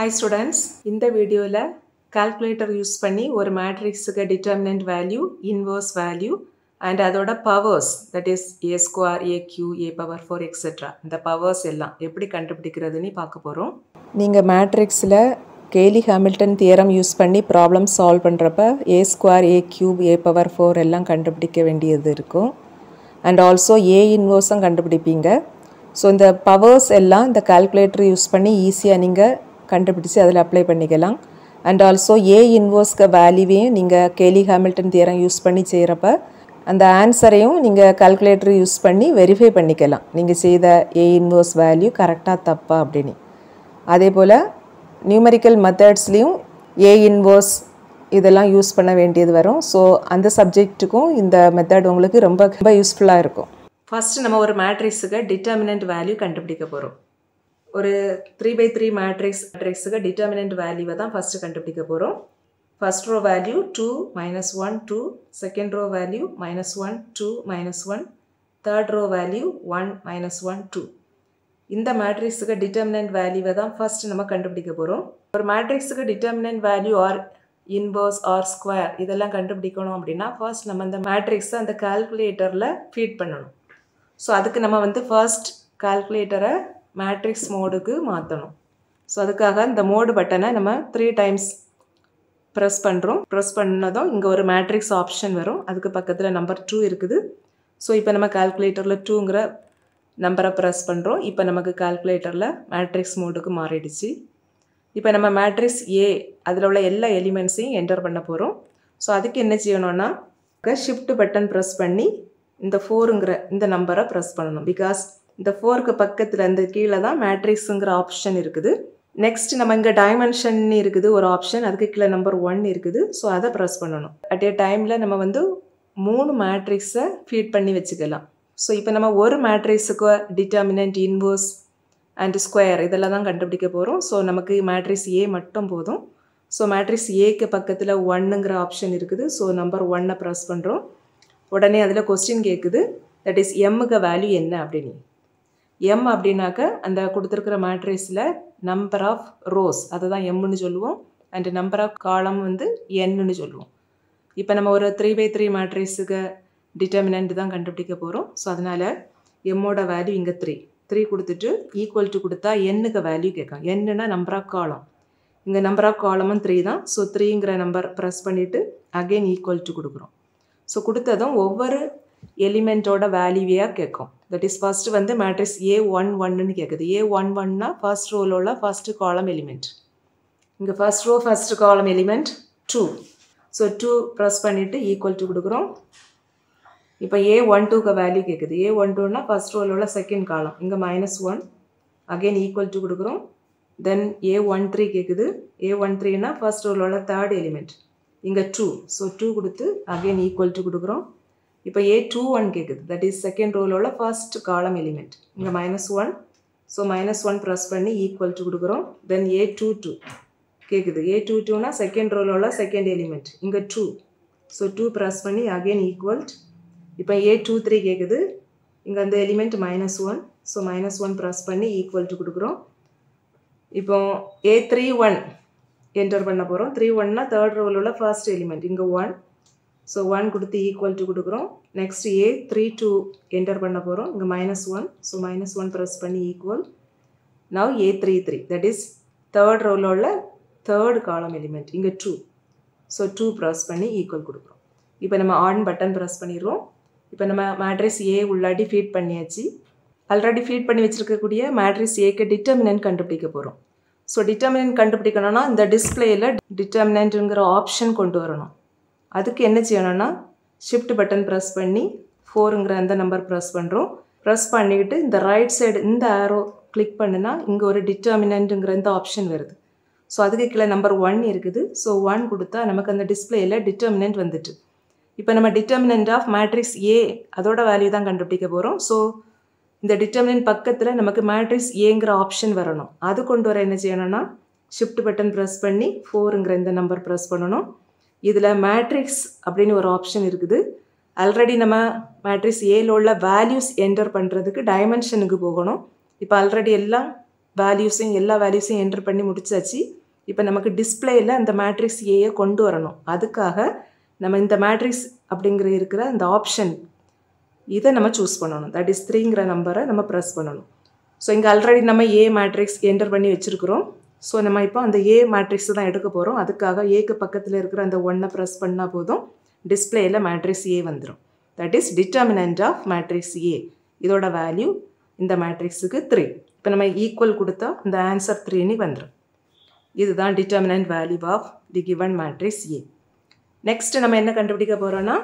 Hi students இந்த வீடியோவில் calculator use பண்ணி ஒரு மேட்ரிக்ஸுக்கு determinant value inverse value and அதோட powers that is A square A cube A power four etcetera இந்த பவர்ஸ் எல்லாம் எப்படி கண்டுபிடிக்கிறதுன்னு பார்க்க போகிறோம் நீங்கள் மேட்ரிக்ஸில் கேலி ஹாமில்டன் தியரம் யூஸ் பண்ணி ப்ராப்ளம் சால்வ் பண்ணுறப்ப A square A cube A power four எல்லாம் கண்டுபிடிக்க வேண்டியது இருக்கும். அண்ட் ஆல்சோ ஏ இன்வர்ஸும் கண்டுபிடிப்பீங்க. ஸோ இந்த பவர்ஸ் எல்லாம் இந்த கால்குலேட்டர் யூஸ் பண்ணி ஈஸியாக நீங்கள் கண்டுபிடிச்சி அதில் அப்ளை பண்ணிக்கலாம். அண்ட் ஆல்சோ ஏ இன்வர்ஸ்க்கு வேல்யூவையும் நீங்கள் கேலி ஹாமில்டன் தியரம் யூஸ் பண்ணி செய்கிறப்ப அந்த ஆன்சரையும் நீங்கள் கால்குலேட்டர் யூஸ் பண்ணி வெரிஃபை பண்ணிக்கலாம். நீங்கள் செய்த ஏ இன்வர்ஸ் வேல்யூ கரெக்டாக தப்பா அப்படின்னு. அதே போல் நியூமரிக்கல் மெத்தட்ஸ்லேயும் ஏ இன்வர்ஸ் இதெல்லாம் யூஸ் பண்ண வேண்டியது வரும். ஸோ அந்த சப்ஜெக்ட்டுக்கும் இந்த மெத்தட் உங்களுக்கு ரொம்ப ரொம்ப யூஸ்ஃபுல்லாக இருக்கும். ஃபஸ்ட்டு நம்ம ஒரு மேட்ரிக்ஸுக்கு டிட்டர்மினன்ட் வேல்யூ கண்டுபிடிக்க போகிறோம் ஒரு த்ரீ பை த்ரீ மேட்ரிக்ஸ் மேட்ரிக்ஸுக்கு டிட்டர்மினன்ட் வேல்யூவை தான் ஃபஸ்ட்டு கண்டுபிடிக்க போகிறோம் first row value two minus one two second row value minus one two minus one third row value one minus one two இந்த மேட்ரிக்ஸுக்கு டிட்டர்மினன்ட் வேல்யூவை தான் ஃபர்ஸ்ட் நம்ம கண்டுபிடிக்க போகிறோம் ஒரு மேட்ரிக்ஸுக்கு determinant value or inverse or square இதெல்லாம் கண்டுபிடிக்கணும் அப்படின்னா ஃபர்ஸ்ட் நம்ம அந்த மேட்ரிக்ஸை அந்த கால்குலேட்டரில் ஃபீட் பண்ணணும். ஸோ அதுக்கு நம்ம வந்து ஃபர்ஸ்ட் கால்குலேட்டரை மேட்ரிக்ஸ் மோடுக்கு மாற்றணும் ஸோ அதுக்காக இந்த மோடு பட்டனை நம்ம த்ரீ டைம்ஸ் ப்ரெஸ் பண்ணுறோம் ப்ரெஸ் பண்ணதும் இங்கே ஒரு மேட்ரிக்ஸ் ஆப்ஷன் வரும். அதுக்கு பக்கத்தில் நம்பர் டூ இருக்குது. ஸோ இப்போ நம்ம கால்குலேட்டரில் டூங்கிற நம்பரை ப்ரெஸ் பண்ணுறோம் இப்போ நமக்கு கால்குலேட்டரில் மேட்ரிக்ஸ் மோடுக்கு மாறிடுச்சு. இப்போ நம்ம மேட்ரிக்ஸ் ஏ அதில் உள்ள எல்லா எலிமெண்ட்ஸையும் என்டர் பண்ண போகிறோம் ஸோ அதுக்கு என்ன செய்யணும்னா ஷிஃப்ட் பட்டன் ப்ரெஸ் பண்ணி இந்த ஃபோருங்கிற இந்த நம்பரை ப்ரெஸ் பண்ணணும். பிகாஸ் இந்த ஃபோருக்கு பக்கத்தில் இந்த கீழே தான் மேட்ரிக்ஸுங்கிற ஆப்ஷன் இருக்குது. நெக்ஸ்ட் நம்ம இங்கே டைமென்ஷன் இருக்குது ஒரு ஆப்ஷன் அதுக்கு கீழே நம்பர் ஒன் இருக்குது. ஸோ அதை ப்ரெஸ் பண்ணணும். அட் ஏ டைமில் நம்ம வந்து மூணு மேட்ரிக்ஸை ஃபீட் பண்ணி வச்சுக்கலாம். ஸோ இப்போ நம்ம ஒரு மேட்ரிக்ஸுக்கு டிட்டர்மினன்ட் இன்வர்ஸ் அண்ட் ஸ்கொயர் இதெல்லாம் தான் கண்டுபிடிக்க போகிறோம் ஸோ நமக்கு மேட்ரிக்ஸ் ஏ மட்டும் போதும். ஸோ மேட்ரிக்ஸ் ஏக்கு பக்கத்தில் ஒன்னுங்கிற ஆப்ஷன் இருக்குது. ஸோ நம்பர் ஒன்னை ப்ரெஸ் பண்ணுறோம் உடனே அதில் கொஸ்டின் கேட்குது தட் இஸ் எம்முக்கு வேல்யூ என்ன அப்படின்னு. எம் அப்படின்னாக்க அந்த கொடுத்துருக்கிற மேட்ரிஸில் நம்பர் ஆஃப் ரோஸ் அதை தான் எம்முன்னு சொல்லுவோம். அண்ட் நம்பர் ஆஃப் காலம் வந்து என்னன்னு சொல்லுவோம். இப்போ நம்ம ஒரு த்ரீ பை த்ரீ மேட்ரிஸுக்கு டிட்டர்மினன்ட் தான் கண்டுபிடிக்க போகிறோம் ஸோ அதனால் எம்மோட வேல்யூ இங்கே த்ரீ த்ரீ கொடுத்துட்டு ஈக்குவல் டு கொடுத்தா என்னுக்கு வேல்யூ கேட்கும் என்னன்னா நம்பர் ஆஃப் காலம் இங்கே நம்பர் ஆஃப் காலமும் த்ரீ தான். ஸோ த்ரீங்கிற நம்பர் ப்ரெஸ் பண்ணிவிட்டு அகெயின் ஈக்குவல் டு கொடுக்குறோம். ஸோ கொடுத்ததும் ஒவ்வொரு எலிமெண்ட்டோட வேல்யூவையாக கேட்கும். தட் இஸ் ஃபஸ்ட்டு வந்து மேட்ரிக்ஸ் ஏ ஒன் ஒன்னு கேட்குது ஏ ஒன் ஒன்னா ஃபர்ஸ்ட் ரோவில் உள்ள ஃபஸ்ட்டு காலம் எலிமெண்ட் இங்கே first row first column element two so two press பண்ணிவிட்டு ஈக்குவல் டு கொடுக்குறோம். இப்போ ஏ ஒன் டூக்கு வேல்யூ கேட்குது ஏ ஒன் டூனா ஃபஸ்ட் ரோவில் உள்ள செகண்ட் காலம் இங்கே minus one again equal to கொடுக்குறோம். தென் ஏ ஒன் த்ரீ கேட்குது ஏ ஒன் த்ரீனா ஃபர்ஸ்ட் ரோவில் உள்ள தேர்ட் எலிமெண்ட் இங்கே டூ ஸோ டூ கொடுத்து அகெயின் ஈக்குவல் டு கொடுக்குறோம். இப்போ ஏ டூ ஒன் கேட்குது தட் இஸ் செகண்ட் ரோலோட ஃபர்ஸ்ட் காலம் எலிமெண்ட் இங்கே minus one so minus one press பண்ணி ஈக்குவல் டு கொடுக்குறோம். தென் ஏ டூ டூ கேட்குது ஏ டூ டூனா செகண்ட் ரோலோட உள்ள செகண்ட் எலிமெண்ட் இங்கே டூ ஸோ டூ ப்ரெஸ் பண்ணி அகெயின் ஈக்குவல் இப்போ ஏ டூ த்ரீ கேட்குது இங்கே அந்த element minus one so minus one press பண்ணி ஈக்குவல் டு கொடுக்குறோம். இப்போ ஏ த்ரீ ஒன் என்டர் பண்ண போகிறோம் த்ரீ ஒன்னா தேர்ட் ரோலோட உள்ள ஃபர்ஸ்ட் எலிமெண்ட் இங்கே ஒன் ஸோ ஒன் கொடுத்து ஈக்குவல் டு கொடுக்குறோம். Next A three two enter பண்ண போகிறோம் இங்கே minus one so minus one press பண்ணி equal now A three three that is third ரோவில் உள்ள தேர்ட் காலம் எலிமெண்ட் இங்கே டூ ஸோ டூ ப்ரெஸ் பண்ணி equal கொடுக்குறோம். இப்போ நம்ம ஆன் பட்டன் ப்ரெஸ் பண்ணிடுறோம். இப்போ நம்ம மேட்ரிஸ் ஏ உள்ளாடி ஃபீட் பண்ணியாச்சு. ஆல்ரெடி ஃபீட் பண்ணி வச்சுருக்கக்கூடிய மேட்ரிஸ் ஏக்கு டிட்டர்மினன்ட் கண்டுபிடிக்க போகிறோம் ஸோ டிட்டர்மினன்ட் கண்டுபிடிக்கணும்னா இந்த டிஸ்பிளேயில் டிட்டர்மினன்ட்டுங்கிற ஆப்ஷன் கொண்டு வரணும். அதுக்கு என்ன செய்யணும்னா ஷிஃப்ட் பட்டன் ப்ரெஸ் பண்ணி ஃபோருங்கிற அந்த நம்பர் ப்ரெஸ் பண்ணுறோம் ப்ரெஸ் பண்ணிக்கிட்டு இந்த ரைட் சைடு இந்த ஆரோ கிளிக் பண்ணுனா இங்கே ஒரு டிட்டர்மினண்ட்டுங்கிற இந்த ஆப்ஷன் வருது. ஸோ அதுக்கு கீழே நம்பர் ஒன் இருக்குது. ஸோ ஒன் கொடுத்தா நமக்கு அந்த டிஸ்பிளேயில் டிட்டர்மினன்ட் வந்துட்டு. இப்போ நம்ம டிட்டர்மினன்ட் ஆஃப் மேட்ரிக்ஸ் ஏ அதோட வேல்யூ தான் கண்டுபிடிக்க போகிறோம் ஸோ இந்த டிட்டர்மினன்ட் பக்கத்தில் நமக்கு மேட்ரிக்ஸ் ஏங்கிற ஆப்ஷன் வரணும். அது கொண்டு வர என்ன செய்யணும்னா ஷிஃப்ட் பட்டன் ப்ரெஸ் பண்ணி ஃபோருங்கிற இந்த நம்பர் ப்ரெஸ் பண்ணணும். இதில் மேட்ரிக்ஸ் அப்படின்னு ஒரு ஆப்ஷன் இருக்குது. ஆல்ரெடி நம்ம மேட்ரிக்ஸ் ஏல உள்ள வேல்யூஸ் என்டர் பண்ணுறதுக்கு டைமென்ஷனுக்கு போகணும். இப்போ ஆல்ரெடி எல்லாம் வேல்யூஸையும் எல்லா வேல்யூஸையும் என்டர் பண்ணி முடிச்சாச்சு. இப்போ நமக்கு டிஸ்பிளேயில் அந்த மேட்ரிக்ஸ் ஏயை கொண்டு வரணும். அதுக்காக நம்ம இந்த மேட்ரிக்ஸ் அப்படிங்கிற இருக்கிற அந்த ஆப்ஷன் இதை நம்ம சூஸ் பண்ணணும். தட் இஸ் த்ரீங்கிற நம்பரை நம்ம ப்ரெஸ் பண்ணணும். ஸோ இங்கே ஆல்ரெடி நம்ம ஏ மேட்ரிக்ஸ் என்டர் பண்ணி வச்சுருக்குறோம். ஸோ நம்ம இப்போ அந்த ஏ மேட்ரிக்ஸ் தான் எடுக்க போகிறோம் அதுக்காக ஏக்கு பக்கத்தில் இருக்கிற அந்த ஒன்னை ப்ரெஸ் பண்ணால் போதும். டிஸ்பிளேயில் மேட்ரிக்ஸ் ஏ வந்துடும் that is determinant of matrix A இதோட வேல்யூ இந்த மேட்ரிக்ஸுக்கு த்ரீ இப்போ நம்ம ஈக்குவல் கொடுத்தா இந்த ஆன்சர் த்ரீன்னு வந்துடும் இதுதான் determinant value of the given matrix A next நம்ம என்ன கண்டுபிடிக்க போகிறோன்னா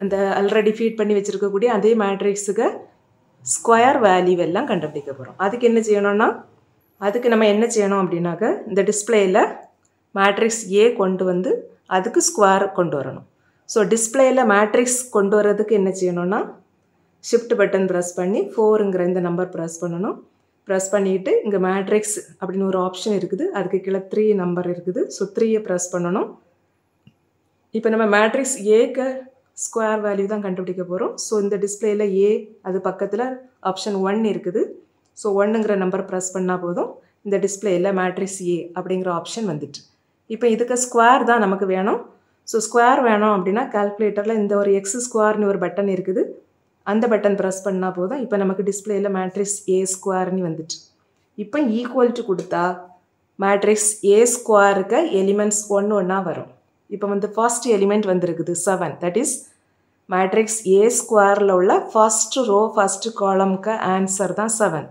அந்த ஆல்ரெடி ஃபீட் பண்ணி வச்சுருக்கக்கூடிய அதே மேட்ரிக்ஸுக்கு ஸ்கொயர் வேல்யூ எல்லாம் கண்டுபிடிக்க போகிறோம் அதுக்கு என்ன செய்யணும்னா அதுக்கு நம்ம என்ன செய்யணும் அப்படின்னாக்க இந்த டிஸ்பிளேயில் மேட்ரிக்ஸ் ஏ கொண்டு வந்து அதுக்கு ஸ்கொயர் கொண்டு வரணும். ஸோ டிஸ்பிளேயில் மேட்ரிக்ஸ் கொண்டு வரதுக்கு என்ன செய்யணும்னா ஷிஃப்ட் பட்டன் ப்ரெஸ் பண்ணி ஃபோருங்கிற இந்த நம்பர் ப்ரெஸ் பண்ணணும். ப்ரெஸ் பண்ணிவிட்டு இங்கே மேட்ரிக்ஸ் அப்படின்னு ஒரு ஆப்ஷன் இருக்குது. அதுக்கு கீழே த்ரீ நம்பர் இருக்குது. ஸோ த்ரீயை ப்ரெஸ் பண்ணணும். இப்போ நம்ம மேட்ரிக்ஸ் ஏக்கு ஸ்கொயர் வேல்யூ தான் கண்டுபிடிக்க போகிறோம் ஸோ இந்த டிஸ்பிளேயில் ஏ அது பக்கத்தில் ஆப்ஷன் ஒன் இருக்குது. ஸோ ஒன்றுங்கிற நம்பர் ப்ரெஸ் பண்ணால் போதும். இந்த டிஸ்பிளேயில் மேட்ரிக்ஸ் ஏ அப்படிங்கிற ஆப்ஷன் வந்துட்டு. இப்போ இதுக்கு ஸ்கொயர் தான் நமக்கு வேணும். ஸோ ஸ்கொயர் வேணும் அப்படின்னா கால்குலேட்டரில் இந்த ஒரு எக்ஸ் ஸ்கொயர்னு ஒரு பட்டன் இருக்குது. அந்த பட்டன் ப்ரெஸ் பண்ணால் போதும். இப்போ நமக்கு டிஸ்பிளேயில் மேட்ரிக்ஸ் ஏ ஸ்கொயர்னு வந்துட்டு. இப்போ ஈக்குவல் டு கொடுத்தா மேட்ரிக்ஸ் ஏ ஸ்கொயருக்கு எலிமெண்ட்ஸ் ஒன்று ஒன்றா வரும். இப்போ வந்து ஃபர்ஸ்ட் எலிமெண்ட் வந்திருக்குது seven that is matrix A ஸ்கொயரில் உள்ள ஃபர்ஸ்ட் ரோ ஃபஸ்ட்டு காலம்க்கு ஆன்சர் தான் செவன்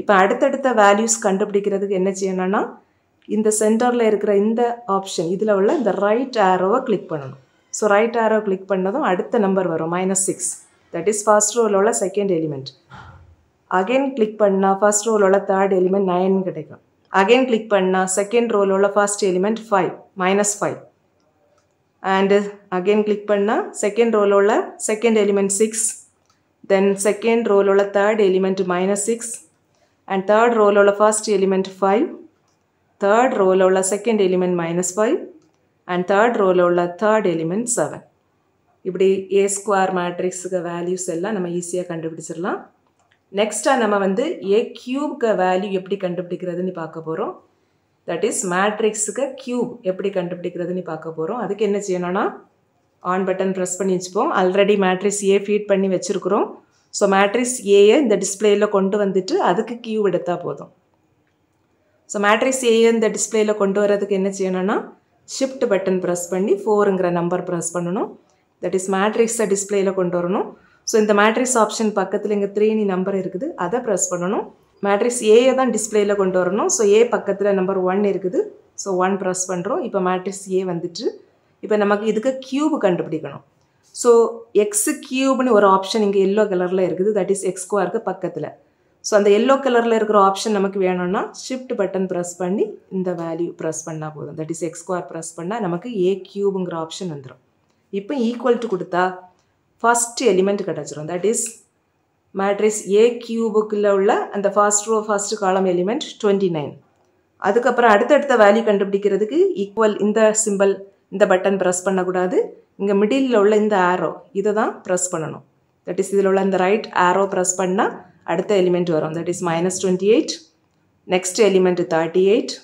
இப்போ அடுத்தடுத்த வேல்யூஸ் கண்டுபிடிக்கிறதுக்கு என்ன செய்யணும்னா இந்த சென்டரில் இருக்கிற இந்த ஆப்ஷன் இதில் உள்ள இந்த ரைட் ஆரோவை கிளிக் பண்ணணும். ஸோ ரைட் ஆரோ கிளிக் பண்ணதும் அடுத்த நம்பர் வரும் minus six that is first ரோவில் உள்ள செகண்ட் எலிமெண்ட் அகைன் கிளிக் பண்ணால் ஃபர்ஸ்ட் ரோவில் உள்ள தேர்ட் எலிமெண்ட் நைன் கிடைக்கும். அகைன் கிளிக் பண்ணால் செகண்ட் ரோவில் உள்ள first element five minus five and again click பண்ணால் செகண்ட் ரோவில் உள்ள second element six then second ரோவில் உள்ள third element minus six and third ரோவில் உள்ள ஃபர்ஸ்ட் எலிமெண்ட் ஃபைவ் தேர்ட் ரோவில் உள்ள second element minus five and third ரோவில் உள்ள தேர்ட் எலிமெண்ட் செவன் இப்படி A square மேட்ரிக்ஸுக்கு வேல்யூஸ் எல்லாம் நம்ம ஈஸியாக கண்டுபிடிச்சிடலாம் நெக்ஸ்ட்டாக நம்ம வந்து ஏ க்யூப்க்கு வேல்யூ எப்படி கண்டுபிடிக்கிறதுன்னு பார்க்க போகிறோம் தட் இஸ் மேட்ரிக்ஸுக்கு க்யூப் எப்படி கண்டுபிடிக்கிறதுன்னு பார்க்க போகிறோம் அதுக்கு என்ன செய்யணும்னா ஆன் பட்டன் ப்ரெஸ் பண்ணி வச்சுப்போம் ஆல்ரெடி மேட்ரிக்ஸ் ஏ ஃபீட் பண்ணி வச்சுருக்குறோம் ஸோ மேட்ரிக்ஸ் ஏயை இந்த டிஸ்பிளேயில் கொண்டு வந்துட்டு அதுக்கு கியூ எடுத்தால் போதும். ஸோ மேட்ரிக்ஸ் ஏயை இந்த டிஸ்பிளேயில் கொண்டு வரதுக்கு என்ன செய்யணும்னா ஷிஃப்ட் பட்டன் ப்ரெஸ் பண்ணி ஃபோருங்கிற நம்பர் ப்ரெஸ் பண்ணணும். தட் இஸ் மேட்ரிக்ஸை டிஸ்பிளேயில் கொண்டு வரணும். ஸோ இந்த மேட்ரிக்ஸ் ஆப்ஷன் பக்கத்தில் இங்கே த்ரீனி நம்பர் இருக்குது. அதை ப்ரெஸ் பண்ணணும். மேட்ரிக்ஸ் ஏயை தான் டிஸ்பிளேயில் கொண்டு வரணும். ஸோ ஏ பக்கத்தில் நம்பர் ஒன் இருக்குது. ஸோ ஒன் ப்ரெஸ் பண்ணுறோம் இப்போ மேட்ரிக்ஸ் ஏ வந்துட்டு இப்போ நமக்கு இதுக்கு க்யூப் கண்டுபிடிக்கணும். ஸோ எக்ஸு கியூப்னு ஒரு ஆப்ஷன் இங்கே எல்லோ கலரில் இருக்குது. தட் இஸ் எக்ஸ் ஸ்கொயருக்கு பக்கத்தில். ஸோ அந்த எல்லோ கலரில் இருக்கிற ஆப்ஷன் நமக்கு வேணும்னா ஷிஃப்ட் பட்டன் ப்ரெஸ் பண்ணி இந்த வேல்யூ ப்ரெஸ் பண்ணால் போதும். That is x square press பண்ணால் நமக்கு ஏ கியூபுங்கிற ஆப்ஷன் வந்துடும் இப்போ ஈக்குவல் டு கொடுத்தா ஃபஸ்ட் எலிமெண்ட் கிடச்சிரும். தட் இஸ் மேட்ரிக்ஸ் ஏ கியூபுக்குள்ளே உள்ள அந்த first row first column element twenty nine அதுக்கப்புறம் அடுத்தடுத்த வேல்யூ கண்டுபிடிக்கிறதுக்கு ஈக்குவல் இந்த சிம்பிள் இந்த பட்டன் ப்ரெஸ் பண்ணக்கூடாது. இங்கே மிடிலில் உள்ள இந்த ஆரோ இதை தான் ப்ரெஸ் பண்ணணும். தட் இஸ் இதில் உள்ள இந்த ரைட் ஆரோ ப்ரெஸ் பண்ணால் அடுத்த எலிமெண்ட் வரும். That is minus twenty eight next element thirty eight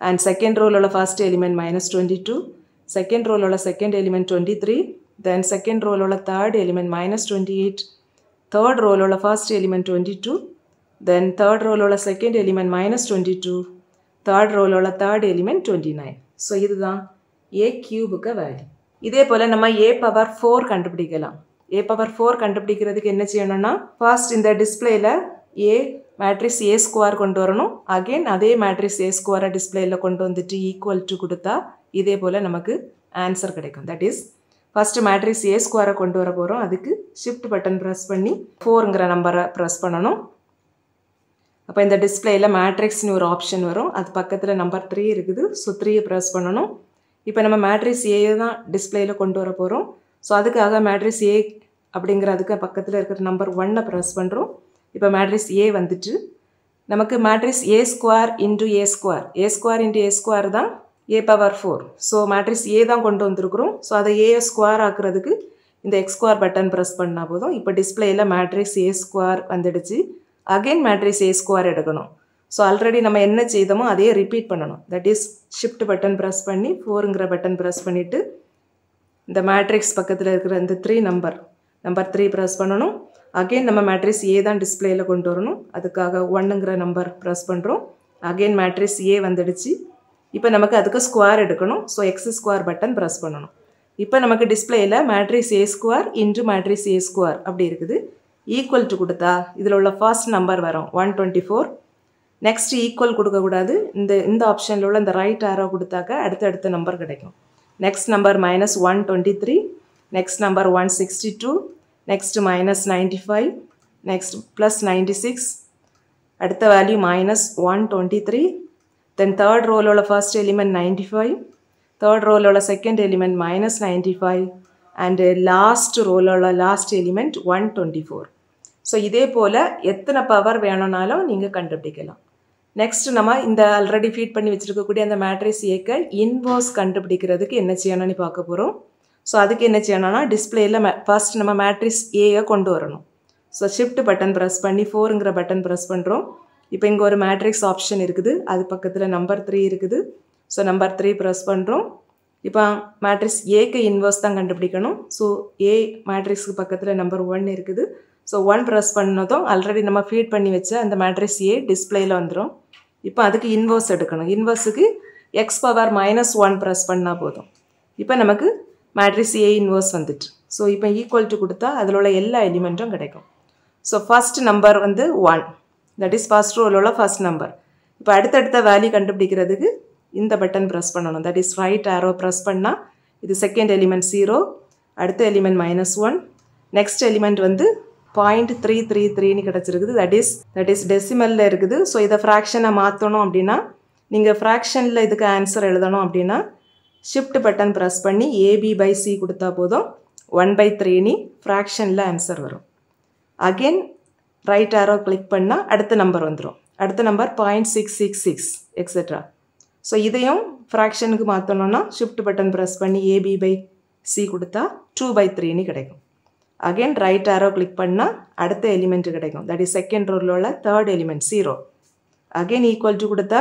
and second ரோவில் உள்ள first element minus twenty two second ரோவில் உள்ள second element twenty three then second ரோவில் உள்ள third element minus twenty eight third ரோவில் உள்ள first element twenty two then third ரோவில் உள்ள second element minus twenty two third ரோவில் உள்ள third element twenty nine so இதுதான் A கியூபுக்கு value இதே போல் நம்ம ஏ power four கண்டுபிடிக்கலாம். ஏ power four கண்டுபிடிக்கிறதுக்கு என்ன செய்யணும்னா ஃபர்ஸ்ட் இந்த டிஸ்பிளேயில் ஏ மேட்ரிக்ஸ் ஏ ஸ்கொயர் கொண்டு வரணும். அகெயின் அதே மேட்ரிக்ஸ் ஏ ஸ்கொயரை டிஸ்பிளேயில் கொண்டு வந்துட்டு ஈக்குவல் டு கொடுத்தா இதே போல் நமக்கு ஆன்சர் கிடைக்கும். That is first matrix A ஸ்கொயரை கொண்டு வர போகிறோம் அதுக்கு ஷிஃப்ட் பட்டன் ப்ரெஸ் பண்ணி ஃபோருங்கிற நம்பரை ப்ரெஸ் பண்ணணும். அப்போ இந்த டிஸ்பிளேயில் மேட்ரிக்ஸ்னு ஒரு ஆப்ஷன் வரும். அது பக்கத்தில் நம்பர் த்ரீ இருக்குது. ஸோ த்ரீயை ப்ரெஸ் பண்ணணும். இப்போ நம்ம மேட்ரிஸ் ஏ தான் டிஸ்பிளேயில் கொண்டு வர போகிறோம் ஸோ அதுக்காக மேட்ரிஸ் ஏ அப்படிங்கிறதுக்கு பக்கத்தில் இருக்கிற நம்பர் ஒன்னை ப்ரெஸ் பண்ணுறோம் இப்போ மேட்ரிஸ் ஏ வந்துட்டு நமக்கு matrix A square into A square A square into A square தான் A power four so matrix A தான் கொண்டு வந்திருக்கிறோம். ஸோ அதை ஏ ஸ்கொயர் ஆக்குறதுக்கு இந்த எக்ஸ் ஸ்கொயர் பட்டன் ப்ரெஸ் பண்ணால் போதும். இப்போ டிஸ்பிளேயில் மேட்ரிஸ் ஏ ஸ்கொயர் வந்துடுச்சு. அகெயின் மேட்ரிஸ் ஏ ஸ்கொயர் எடுக்கணும். ஸோ ஆல்ரெடி நம்ம என்ன செய்தோமோ அதையே ரிப்பீட் பண்ணணும். That is shift button press பண்ணி ஃபோருங்கிற பட்டன் ப்ரெஸ் பண்ணிவிட்டு இந்த மேட்ரிக்ஸ் பக்கத்தில் இருக்கிற இந்த three number number three press பண்ணணும். அகெயின் நம்ம மேட்ரிக்ஸ் ஏ தான் டிஸ்பிளேயில் கொண்டு வரணும். அதுக்காக ஒன்னுங்கிற நம்பர் ப்ரெஸ் பண்ணுறோம் அகெயின் மேட்ரிக்ஸ் ஏ வந்துடுச்சு. இப்போ நமக்கு அதுக்கு ஸ்கொயர் எடுக்கணும். So x square button press பண்ணணும். இப்போ நமக்கு டிஸ்பிளேயில் matrix A square into matrix A square அப்படி இருக்குது. ஈக்குவல் டு கொடுத்தா இதில் உள்ள ஃபர்ஸ்ட் நம்பர் வரும். One twenty four next equal கொடுக்கக்கூடாது. இந்த இந்த ஆப்ஷனில் உள்ள இந்த ரைட் ஆரோ கொடுத்தாக்க அடுத்தடுத்த நம்பர் கிடைக்கும். Next number minus one twenty three next number one sixty two next minus ninety five next plus ninety six அடுத்த value minus one twenty three then third ரோலோட உள்ள first element ninety five third ரோலோட உள்ள second element minus ninety five and last ரோலோட உள்ள last element one twenty four so இதே போல் எத்தனை power வேணும்னாலும் நீங்கள் கண்டுபிடிக்கலாம். நெக்ஸ்ட் நம்ம இந்த ஆல்ரெடி ஃபீட் பண்ணி வச்சுருக்கக்கூடிய அந்த மேட்ரிக்ஸ் ஏக்க இன்வர்ஸ் கண்டுபிடிக்கிறதுக்கு என்ன செய்யணும்னு பார்க்க போகிறோம் ஸோ அதுக்கு என்ன செய்யணும்னா டிஸ்பிளேயில் மே ஃபர்ஸ்ட் நம்ம மேட்ரிக்ஸ் ஏயை கொண்டு வரணும். ஸோ ஷிஃப்ட் பட்டன் ப்ரெஸ் பண்ணி ஃபோருங்கிற பட்டன் ப்ரெஸ் பண்ணுறோம் இப்போ இங்கே ஒரு மேட்ரிக்ஸ் ஆப்ஷன் இருக்குது. அது பக்கத்தில் நம்பர் த்ரீ இருக்குது. ஸோ நம்பர் த்ரீ ப்ரெஸ் பண்ணுறோம் இப்போ மேட்ரிக்ஸ் ஏக்கு இன்வர்ஸ் தான் கண்டுபிடிக்கணும். ஸோ ஏ மேட்ரிக்ஸ்க்கு பக்கத்தில் நம்பர் ஒன் இருக்குது. ஸோ ஒன் ப்ரெஸ் பண்ணதும் ஆல்ரெடி நம்ம ஃபீட் பண்ணி வச்ச அந்த மேட்ரிக்ஸ் ஏ டிஸ்பிளேயில் வந்துடும் இப்போ அதுக்கு இன்வர்ஸ் எடுக்கணும். இன்வர்ஸுக்கு x power minus one press பண்ணால் போதும். இப்போ நமக்கு மேட்ரிக்ஸ் ஏ இன்வர்ஸ் வந்துட்டு. ஸோ இப்போ ஈக்குவல் டு கொடுத்தா அதில் உள்ள எல்லா எலிமெண்ட்டும் கிடைக்கும். ஸோ ஃபஸ்ட் நம்பர் வந்து ஒன் தட் இஸ் ஃபர்ஸ்ட் ரோவில் உள்ள ஃபர்ஸ்ட் நம்பர் இப்போ அடுத்தடுத்த வேல்யூ கண்டுபிடிக்கிறதுக்கு இந்த பட்டன் ப்ரெஸ் பண்ணணும். That is right arrow press பண்ணால் இது செகண்ட் எலிமெண்ட் ஜீரோ அடுத்த element minus one next element வந்து பாயிண்ட் த்ரீ த்ரீ த்ரீன்னு கிடச்சிருக்குது. தட் இஸ் தட் இஸ் டெசிமலில் இருக்குது. ஸோ இதை ஃப்ராக்ஷனை மாற்றணும் அப்படின்னா நீங்கள் ஃப்ராக்ஷனில் இதுக்கு ஆன்சர் எழுதணும் அப்படின்னா ஷிஃப்ட் பட்டன் ப்ரெஸ் பண்ணி ஏபி பை சி கொடுத்தா போதும். ஒன் பை த்ரீனி ஃப்ராக்ஷனில் ஆன்சர் வரும். அகெயின் ரைட் ஆரோ கிளிக் பண்ணால் அடுத்த நம்பர் வந்துடும் அடுத்த number point six six six etcetera so இதையும் ஃப்ராக்ஷனுக்கு மாற்றணும்னா ஷிஃப்ட் பட்டன் ப்ரெஸ் பண்ணி ஏபி பை சி கொடுத்தா டூ பை த்ரீன்னு கிடைக்கும். அகெயின் ரைட் ஆரோ கிளிக் பண்ணால் அடுத்த எலிமெண்ட் கிடைக்கும். தட் இஸ் செகண்ட் ரோவில் உள்ள third element zero again equal to கொடுத்தா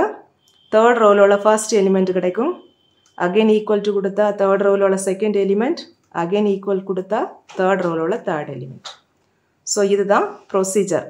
தேர்ட் ரோவில் உள்ள ஃபர்ஸ்ட் எலிமெண்ட் கிடைக்கும். அகெயின் ஈக்குவல் டு கொடுத்தா தேர்ட் ரோவில் உள்ள செகண்ட் எலிமெண்ட் அகெயின் ஈக்குவல் கொடுத்தா தேர்ட் ரோவில் உள்ள தேர்ட் எலிமெண்ட் ஸோ இதுதான் ப்ரொசீஜர்